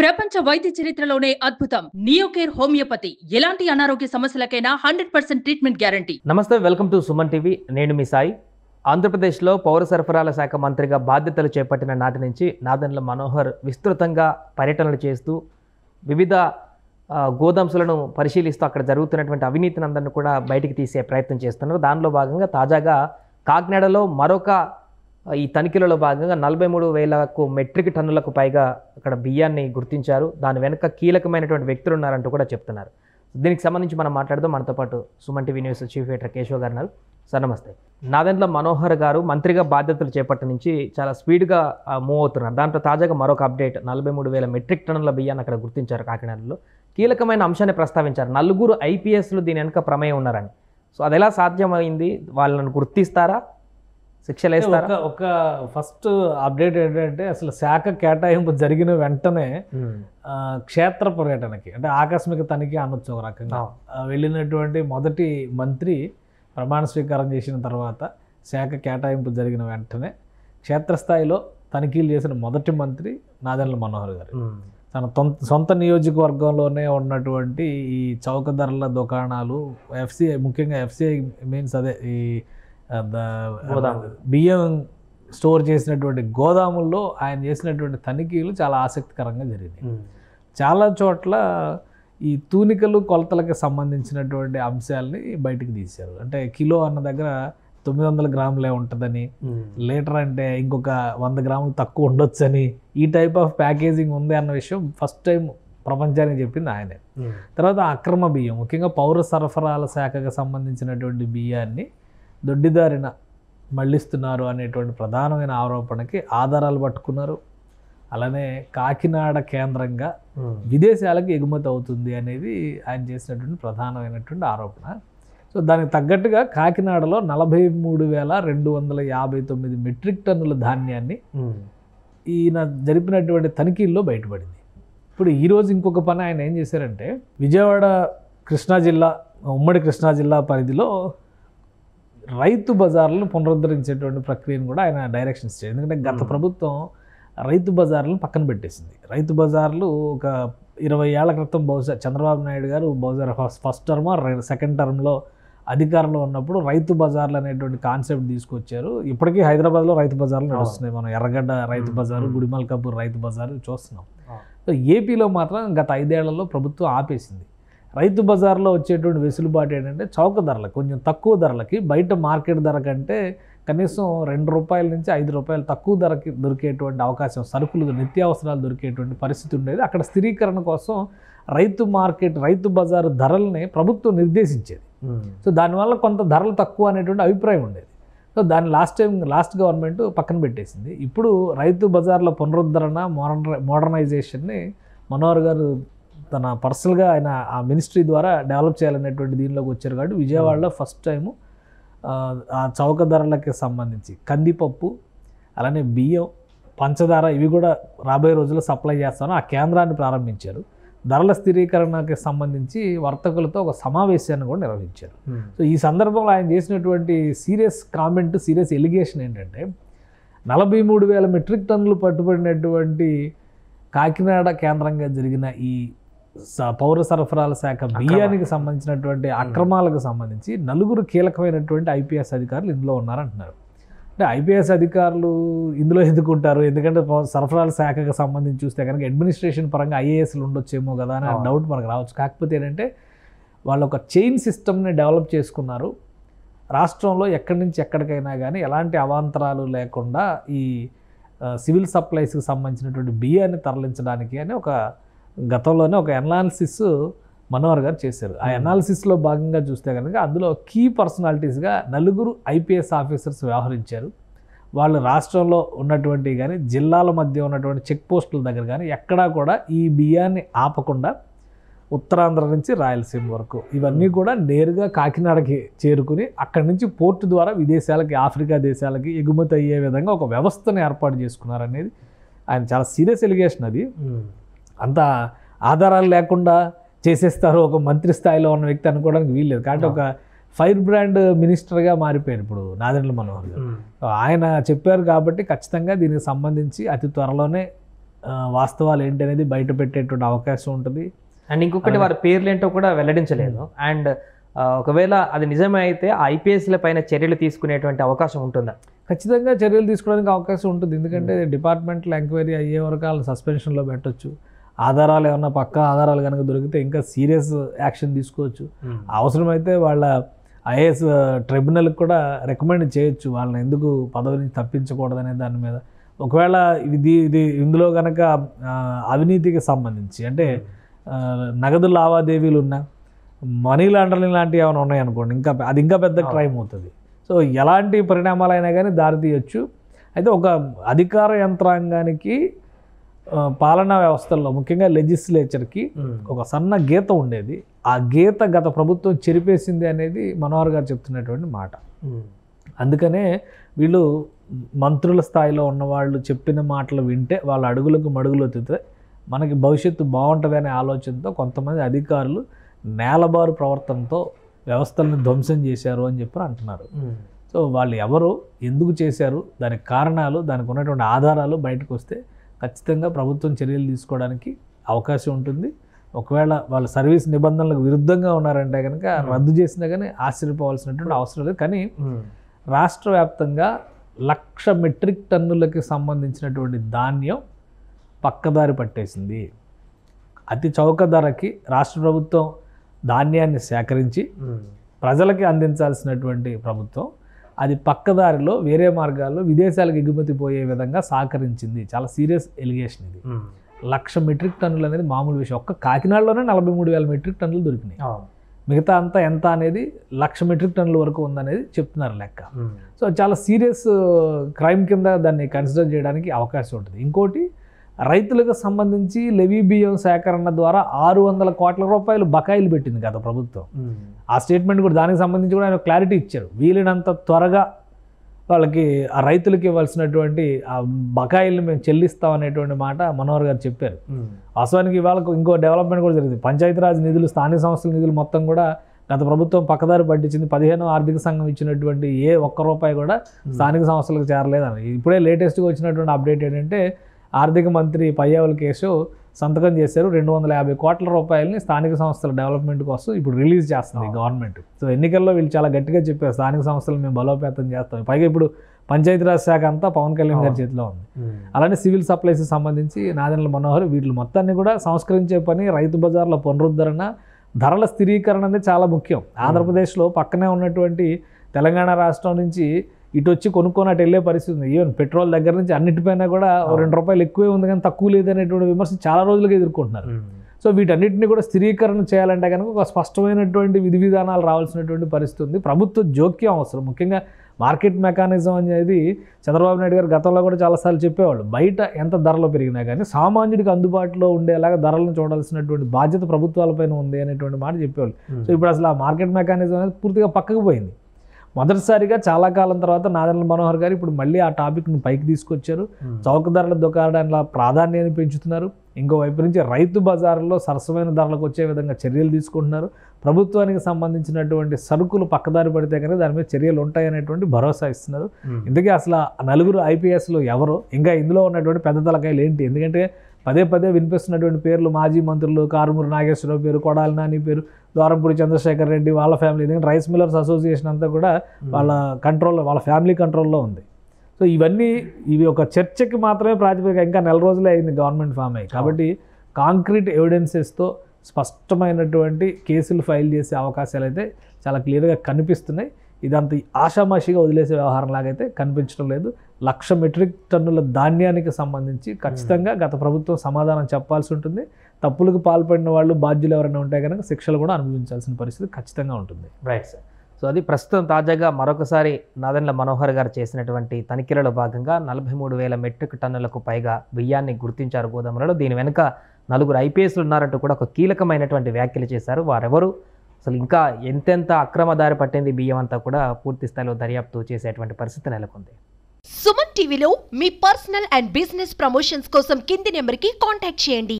ప్రపంచ వైద్య చరిత్రలోనే అద్భుతం. Neocare homeopathy. ఎలాంటి అనారోగ్య సమస్యలకైనా హండ్రెడ్ పర్సెంట్ ట్రీట్మెంట్ గ్యారంటీ. నమస్తే వెల్కమ్ టు సుమన్ టీవీ. నేను మీ సాయి. ఆంధ్రప్రదేశ్లో పౌర సరఫరాల శాఖ మంత్రిగా బాధ్యతలు చేపట్టిన నాటి నుంచి నాదన్ల మనోహర్ విస్తృతంగా పర్యటనలు చేస్తూ వివిధ గోదాంసులను పరిశీలిస్తూ అక్కడ జరుగుతున్నటువంటి అవినీతిని అందరిని కూడా బయటికి తీసే ప్రయత్నం చేస్తున్నారు. దానిలో భాగంగా తాజాగా కాకినాడలో మరొక ఈ తనిఖీలలో భాగంగా నలభై మూడు వేలకు మెట్రిక్ టన్నులకు పైగా అక్కడ బియ్యాన్ని గుర్తించారు. దాని వెనుక కీలకమైనటువంటి వ్యక్తులు ఉన్నారంటూ కూడా చెప్తున్నారు. దీనికి సంబంధించి మనం మాట్లాడదాం. మనతో పాటు Suman TV news chief editor Keshav గారు సార్ నమస్తే. నాదెండ్ల మనోహర్ గారు మంత్రిగా బాధ్యతలు చేపట్టి నుంచి చాలా స్పీడ్గా మూవ్ అవుతున్నారు. దాంట్లో తాజాగా మరొక అప్డేట్ నలభై మూడు వేల మెట్రిక్ టన్నుల బియ్యాన్ని అక్కడ గుర్తించారు కాకినాడలో. కీలకమైన అంశాన్ని ప్రస్తావించారు. నలుగురు ఐపీఎస్లు దీని వెనుక ప్రమేయం ఉన్నారని. సో అది ఎలా సాధ్యమైంది? వాళ్ళని గుర్తిస్తారా? శిక్షలు వేస్తారా ఒక ఒక ఫస్ట్ అప్డేట్ ఏంటంటే అసలు శాఖ కేటాయింపు జరిగిన వెంటనే క్షేత్ర పర్యటనకి అంటే ఆకస్మిక తనిఖీ అనొచ్చు ఒక రకంగా వెళ్ళినటువంటి మొదటి మంత్రి ప్రమాణ స్వీకారం చేసిన తర్వాత శాఖ కేటాయింపు జరిగిన వెంటనే క్షేత్రస్థాయిలో తనిఖీలు చేసిన మొదటి మంత్రి నాదెండ్ల మనోహర్ గారు. తన సొంత నియోజకవర్గంలోనే ఉన్నటువంటి ఈ చౌక ధరల దుకాణాలు ఎఫ్సిఐ ముఖ్యంగా ఎఫ్సిఐ మీన్స్ అదే ఈ. బియ్యం స్టోర్ చేసినటువంటి గోదాముల్లో ఆయన చేసినటువంటి తనిఖీలు చాలా ఆసక్తికరంగా జరిగినాయి. చాలా చోట్ల ఈ తూనికలు కొలతలకు సంబంధించినటువంటి అంశాలని బయటికి తీశారు అంటే కిలో అన్న దగ్గర తొమ్మిది వందల గ్రాములే ఉంటుందని. లీటర్ అంటే ఇంకొక వంద గ్రాములు తక్కువ ఉండొచ్చని ఈ టైప్ ఆఫ్ ప్యాకేజింగ్ ఉంది అన్న విషయం ఫస్ట్ టైం ప్రపంచానికి చెప్పింది ఆయనే. తర్వాత అక్రమ బియ్యం ముఖ్యంగా పౌర సరఫరాల శాఖకు సంబంధించినటువంటి బియ్యాన్ని దొడ్డిదారిన మళ్ళిస్తున్నారు అనేటువంటి ప్రధానమైన ఆరోపణకి ఆధారాలు పట్టుకున్నారు అలానే కాకినాడ కేంద్రంగా. విదేశాలకు ఎగుమతి అవుతుంది అనేది ఆయన చేసినటువంటి ప్రధానమైనటువంటి ఆరోపణ సో దానికి తగ్గట్టుగా కాకినాడలో నలభై మూడు వేల రెండు వందల యాభై తొమ్మిది మెట్రిక్ టన్నుల ధాన్యాన్ని. ఈయన జరిపినటువంటి తనిఖీల్లో బయటపడింది ఇప్పుడు ఈరోజు ఇంకొక పని ఆయన ఏం చేశారంటే విజయవాడ కృష్ణా జిల్లా ఉమ్మడి కృష్ణా జిల్లా పరిధిలో రైతు బజార్లను పునరుద్ధరించేటువంటి ప్రక్రియను కూడా ఆయన డైరెక్షన్స్ ఇచ్చారు ఎందుకంటే గత. ప్రభుత్వం రైతు బజార్లను పక్కన పెట్టేసింది రైతు బజార్లు ఒక ఇరవై ఏళ్ళ క్రితం బహుశా చంద్రబాబు నాయుడు గారు బహుశా ఫస్ట్ ఫస్ట్ టర్మ్ సెకండ్ టర్మ్లో అధికారంలో ఉన్నప్పుడు రైతు బజార్లు అనేటువంటి కాన్సెప్ట్ తీసుకొచ్చారు ఇప్పటికీ హైదరాబాద్లో రైతు బజార్లు. నడుస్తున్నాయి మనం ఎర్రగడ్డ రైతు. బజారు. గుడిమల్ కపూర్ రైతు బజారు చూస్తున్నాం. సో ఏపీలో మాత్రం గత ఐదేళ్ళలో ప్రభుత్వం ఆపేసింది రైతు బజార్లో వచ్చేటువంటి వెసులుబాటు ఏంటంటే చౌక ధరలకు కొంచెం తక్కువ ధరలకి బయట మార్కెట్ ధర కంటే కనీసం రెండు రూపాయల నుంచి ఐదు రూపాయలు తక్కువ ధరకి దొరికేటువంటి అవకాశం సరుకులు నిత్యావసరాలు దొరికేటువంటి పరిస్థితి ఉండేది. అక్కడ స్థిరీకరణ కోసం రైతు మార్కెట్ రైతు బజారు ధరల్ని ప్రభుత్వం నిర్దేశించేది. సో దానివల్ల కొంత ధరలు తక్కువ అనేటువంటి అభిప్రాయం ఉండేది. సో దాన్ని లాస్ట్ టైం లాస్ట్ గవర్నమెంట్ పక్కన పెట్టేసింది. ఇప్పుడు రైతు బజార్ల పునరుద్ధరణ మోడర్న మోడర్నైజేషన్ని మనోహర్ గారు తన పర్సనల్గా ఆయన ఆ మినిస్ట్రీ ద్వారా డెవలప్ చేయాలనేటువంటి దీనిలోకి వచ్చారు కాబట్టి విజయవాడలో ఫస్ట్ టైము ఆ చౌక ధరలకి సంబంధించి కందిపప్పు అలానే బియ్యం పంచదార ఇవి కూడా రాబోయే రోజుల్లో సప్లై చేస్తాను. ఆ కేంద్రాన్ని ప్రారంభించారు. ధరల స్థిరీకరణకి సంబంధించి వర్తకులతో ఒక సమావేశాన్ని కూడా నిర్వహించారు. ఉమ్. సో ఈ సందర్భంలో ఆయన చేసినటువంటి సీరియస్ కామెంట్ సీరియస్ ఎలిగేషన్ ఏంటంటే నలభై మూడు వేల మెట్రిక్ టన్నులు పట్టుబడినటువంటి కాకినాడ కేంద్రంగా జరిగిన ఈ పౌర సరఫరాల శాఖ బియ్యానికి సంబంధించినటువంటి అక్రమాలకు సంబంధించి నలుగురు కీలకమైనటువంటి ఐపీఎస్ అధికారులు ఇందులో ఉన్నారంటున్నారు. అంటే ఐపీఎస్ అధికారులు ఇందులో ఎందుకు ఉంటారు? ఎందుకంటే పౌర సరఫరాల శాఖకు సంబంధించి చూస్తే కనుక అడ్మినిస్ట్రేషన్ పరంగా ఐఏఎస్లు ఉండొచ్చేమో కదా అని. డౌట్ మనకు రావచ్చు. కాకపోతే ఏంటంటే వాళ్ళు ఒక చైన్ సిస్టమ్ని డెవలప్ చేసుకున్నారు. రాష్ట్రంలో ఎక్కడి నుంచి ఎక్కడికైనా కానీ ఎలాంటి అవాంతరాలు లేకుండా ఈ సివిల్ సప్లైస్కి సంబంధించినటువంటి బియ్యాన్ని తరలించడానికి అని ఒక గతంలోనే ఒక ఎనాలిసిస్ మనోహర్ గారు చేశారు ఆ Hmm. ఎనాలిసిస్లో భాగంగా చూస్తే కనుక అందులో కీ పర్సనాలిటీస్గా నలుగురు ఐపీఎస్ ఆఫీసర్స్ వ్యవహరించారు వాళ్ళు రాష్ట్రంలో ఉన్నటువంటి కానీ జిల్లాల మధ్య ఉన్నటువంటి చెక్ పోస్టుల దగ్గర కానీ ఎక్కడా కూడా ఈ బియ్యాన్ని ఆపకుండా ఉత్తరాంధ్ర నుంచి రాయలసీమ వరకు ఇవన్నీ కూడా నేరుగా కాకినాడకి చేరుకుని అక్కడి నుంచి పోర్టు ద్వారా విదేశాలకి ఆఫ్రికా దేశాలకి ఎగుమతి అయ్యే విధంగా ఒక వ్యవస్థను ఏర్పాటు చేసుకున్నారనేది ఆయన చాలా సీరియస్ ఎలిగేషన్ అది ఉమ్. అంత ఆధారాలు లేకుండా చేసేస్తారు ఒక మంత్రి స్థాయిలో ఉన్న వ్యక్తి అనుకోవడానికి వీల్లేదు కాబట్టి ఒక ఫైర్ బ్రాండ్ మినిస్టర్గా మారిపోయారు ఇప్పుడు నాదెండ్ల మనోహర్ గారు. ఆయన చెప్పారు కాబట్టి ఖచ్చితంగా దీనికి సంబంధించి అతి త్వరలోనే వాస్తవాలు ఏంటి అనేది బయట పెట్టేటువంటి అవకాశం ఉంటుంది. అండ్ ఇంకొకటి వారి పేర్లు ఏంటో కూడా వెల్లడించలేదు. అండ్ ఒకవేళ అది నిజమే అయితే ఐపీఎస్ల పైన చర్యలు తీసుకునేటువంటి అవకాశం ఉంటుందా? ఖచ్చితంగా చర్యలు తీసుకోవడానికి అవకాశం ఉంటుంది. ఎందుకంటే డిపార్ట్మెంటల్ ఎంక్వైరీ అయ్యే వరకు వాళ్ళని సస్పెన్షన్లో పెట్టొచ్చు. ఆధారాలు ఏమన్నా పక్క ఆధారాలు కనుక దొరికితే ఇంకా సీరియస్ యాక్షన్ తీసుకోవచ్చు. అవసరమైతే వాళ్ళ ఐఏఎస్ ట్రిబ్యునల్కి కూడా రికమెండ్ చేయొచ్చు. వాళ్ళని ఎందుకు పదవి నుంచి తప్పించకూడదనే దాని మీద. ఒకవేళ ఇది ఇది ఇందులో కనుక అవినీతికి సంబంధించి అంటే నగదు లావాదేవీలు ఉన్నా మనీ లాండరింగ్ లాంటివి ఏమైనా ఉన్నాయనుకోండి ఇంకా అది ఇంకా పెద్ద క్రైమ్ అవుతుంది. సో ఎలాంటి పరిణామాలైనా కానీ దారితీయచ్చు అయితే ఒక అధికార యంత్రాంగానికి పాలనా వ్యవస్థల్లో ముఖ్యంగా లెజిస్లేచర్కి ఒక సన్న గీత ఉండేది. ఆ గీత గత ప్రభుత్వం చెరిపేసింది అనేది మనోహర్ గారు చెప్తున్నటువంటి మాట. అందుకనే వీళ్ళు మంత్రుల స్థాయిలో ఉన్నవాళ్ళు చెప్పిన మాటలు వింటే వాళ్ళ అడుగులకు మడుగులు ఎత్తితే మనకి భవిష్యత్తు బాగుంటుంది అనే ఆలోచనతో కొంతమంది అధికారులు నేలబారు ప్రవర్తనతో వ్యవస్థలను ధ్వంసం చేశారు అని చెప్పి అంటున్నారు. సో వాళ్ళు ఎవరు ఎందుకు చేశారు దానికి కారణాలు దానికి ఉన్నటువంటి ఆధారాలు బయటకు వస్తే ఖచ్చితంగా ప్రభుత్వం చర్యలు తీసుకోవడానికి అవకాశం ఉంటుంది. ఒకవేళ వాళ్ళ సర్వీస్ నిబంధనలకు విరుద్ధంగా ఉన్నారంటే కనుక రద్దు చేసినా కానీ ఆశ్చర్యపోవాల్సినటువంటి అవసరం లేదు. కానీ రాష్ట్ర వ్యాప్తంగా లక్ష మెట్రిక్ టన్నులకి సంబంధించినటువంటి ధాన్యం పక్కదారి పట్టేసింది. అతి చౌక ధరకి రాష్ట్ర ప్రభుత్వం ధాన్యాన్ని సేకరించి ప్రజలకి అందించాల్సినటువంటి ప్రభుత్వం అది పక్కదారిలో వేరే మార్గాల్లో విదేశాలకు ఎగుమతి పోయే విధంగా సహకరించింది. చాలా సీరియస్ ఎలిగేషన్ ఇది. లక్ష మెట్రిక్ టన్నులు అనేది మామూలు విషయం. ఒక్క కాకినాడలోనే నలభై మూడు వేల మెట్రిక్ టన్నులు దొరికినాయి. మిగతా అంతా ఎంత అనేది లక్ష మెట్రిక్ టన్నుల వరకు ఉందనేది చెప్తున్నారు లెక్క. సో చాలా సీరియస్ క్రైమ్ కింద దాన్ని కన్సిడర్ చేయడానికి అవకాశం ఉంటుంది. ఇంకోటి రైతులకు సంబంధించి లెవీ బియ్యం సేకరణ ద్వారా ఆరు వందల కోట్ల రూపాయలు బకాయిలు పెట్టింది గత ప్రభుత్వం. ఆ స్టేట్మెంట్ కూడా దానికి సంబంధించి కూడా ఆయన క్లారిటీ ఇచ్చారు. వీలైనంత త్వరగా వాళ్ళకి ఆ రైతులకి ఇవ్వాల్సినటువంటి ఆ బకాయిలు మేము చెల్లిస్తాం అనేటువంటి మాట మనోహర్ గారు చెప్పారు. వాస్తవానికి ఇవాళ ఇంకో డెవలప్మెంట్ కూడా జరిగింది. పంచాయతీరాజ్ నిధులు స్థానిక సంస్థల నిధులు మొత్తం కూడా గత ప్రభుత్వం పక్కదారి పట్టించింది. పదిహేను ఆర్థిక సంఘం ఇచ్చినటువంటి ఏ ఒక్క రూపాయి కూడా స్థానిక సంస్థలకు చేరలేదని. ఇప్పుడే లేటెస్ట్గా వచ్చినటువంటి అప్డేట్ ఏంటంటే ఆర్థిక మంత్రి పయ్యావుల కేసు సంతకం చేశారు. రెండు వందల యాభై కోట్ల రూపాయలని స్థానిక సంస్థల డెవలప్మెంట్ కోసం ఇప్పుడు రిలీజ్ చేస్తుంది గవర్నమెంట్. సో ఎన్నికల్లో వీళ్ళు చాలా గట్టిగా చెప్పారు. స్థానిక సంస్థలు మేము బలోపేతం చేస్తాం. పైగా ఇప్పుడు పంచాయతీరాజ్ శాఖ అంతా పవన్ కళ్యాణ్ గారి చేతిలో ఉంది. అలానే సివిల్ సప్లైస్కి సంబంధించి నాదెండ్ల మనోహర్ వీటి మొత్తాన్ని కూడా సంస్కరించే పని రైతు బజార్ల పునరుద్ధరణ ధరల స్థిరీకరణ అనేది చాలా ముఖ్యం. ఆంధ్రప్రదేశ్లో పక్కనే ఉన్నటువంటి తెలంగాణ రాష్ట్రం నుంచి ఇటు వచ్చి కొనుక్కొని అటు వెళ్ళే పరిస్థితి ఉంది. ఈవెన్ పెట్రోల్ దగ్గర నుంచి అన్నిటిపైన కూడా రెండు రూపాయలు ఎక్కువే ఉంది కానీ తక్కువ లేదనేటువంటి విమర్శ చాలా రోజులుగా ఎదుర్కొంటున్నారు. సో వీటన్నిటిని కూడా స్థిరీకరణ చేయాలంటే కనుక ఒక స్పష్టమైనటువంటి విధి విధానాలు రావాల్సినటువంటి పరిస్థితి ఉంది. ప్రభుత్వ జోక్యం అవసరం. ముఖ్యంగా మార్కెట్ మెకానిజం అనేది చంద్రబాబు నాయుడు గారు గతంలో కూడా చాలాసార్లు చెప్పేవాళ్ళు. బయట ఎంత ధరలు పెరిగినా కానీ సామాన్యుడికి అందుబాటులో ఉండేలాగా ధరలను చూడాల్సినటువంటి బాధ్యత ప్రభుత్వాలపైన ఉంది అనేటువంటి మాట చెప్పేవాళ్ళు. సో ఇప్పుడు అసలు ఆ మార్కెట్ మెకానిజం అనేది పూర్తిగా పక్కకు పోయింది. మొదటిసారిగా చాలా కాలం తర్వాత నాదెండ్ల మనోహర్ గారు ఇప్పుడు మళ్ళీ ఆ టాపిక్ను పైకి తీసుకొచ్చారు. చౌక ధరల దుకాణాల ప్రాధాన్యాన్ని పెంచుతున్నారు. ఇంకోవైపు నుంచి రైతు బజార్లో సరసమైన ధరలకు వచ్చే విధంగా చర్యలు తీసుకుంటున్నారు. ప్రభుత్వానికి సంబంధించినటువంటి సరుకులు పక్కదారి పడితే కనుక దాని మీద చర్యలు ఉంటాయనేటువంటి భరోసా ఇస్తున్నారు. ఇందుకే అసలు నలుగురు ఐపీఎస్లు ఎవరు ఇంకా ఇందులో ఉన్నటువంటి పెద్ద తలకాయలు ఏంటి? ఎందుకంటే పదే పదే వినిపిస్తున్నటువంటి పేర్లు మాజీ మంత్రులు కారుమూరి నాగేశ్వరరావు పేరు కొడాలి నాని పేరు ద్వారంపూడి చంద్రశేఖర్ రెడ్డి వాళ్ళ ఫ్యామిలీ ఎందుకంటే రైస్ మిల్లర్స్ అసోసియేషన్ అంతా కూడా వాళ్ళ కంట్రోల్లో వాళ్ళ ఫ్యామిలీ కంట్రోల్లో ఉంది. సో ఇవన్నీ ఇవి ఒక చర్చకి మాత్రమే ప్రాతిపదిక ఇంకా నెల రోజులే అయింది గవర్నమెంట్ ఫామ్ అయ్యి. కాబట్టి కాంక్రీట్ ఎవిడెన్సెస్తో స్పష్టమైనటువంటి కేసులు ఫైల్ చేసే అవకాశాలు అయితే చాలా క్లియర్గా కనిపిస్తున్నాయి. ఇదంత ఆషామాషిగా వదిలేసే వ్యవహారం లాగైతే కనిపించడం లేదు. లక్ష మెట్రిక్ టన్నుల ధాన్యానికి సంబంధించి ఖచ్చితంగా గత ప్రభుత్వం సమాధానం చెప్పాల్సి ఉంటుంది. తప్పులకు పాల్పడిన వాళ్ళు బాధ్యులు ఎవరైనా ఉంటే కనుక శిక్షలు కూడా అనుభవించాల్సిన పరిస్థితి ఖచ్చితంగా ఉంటుంది. రైట్ సార్ సో అది ప్రస్తుతం తాజాగా మరొకసారి నాదెండ్ల మనోహర్ గారు చేసినటువంటి తనిఖీలలో భాగంగా నలభై మూడు వేల మెట్రిక్ టన్నులకు పైగా బియ్యాన్ని గుర్తించారు గోదాములలో. దీని వెనుక నలుగురు ఐపీఎస్లు ఉన్నారంటూ కూడా ఒక కీలకమైనటువంటి వ్యాఖ్యలు చేశారు. వారెవరు? అసలు ఇంకా ఎంతెంత అక్రమ దారి పట్టింది బియ్యం అంతా కూడా పూర్తి స్థాయిలో దర్యాప్తు చేసేటువంటి పరిస్థితి నెలకొంది. సుమన్ టీవీలో మీ పర్సనల్ అండ్ బిజినెస్ ప్రమోషన్స్ కోసం కింది నెంబర్కి కాంటాక్ట్ చేయండి.